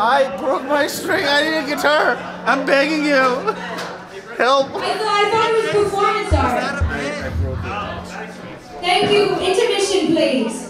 I broke my string. I need a guitar. I'm begging you. Help. I, thought I thought it was performance art. Thank you. Intermission, please.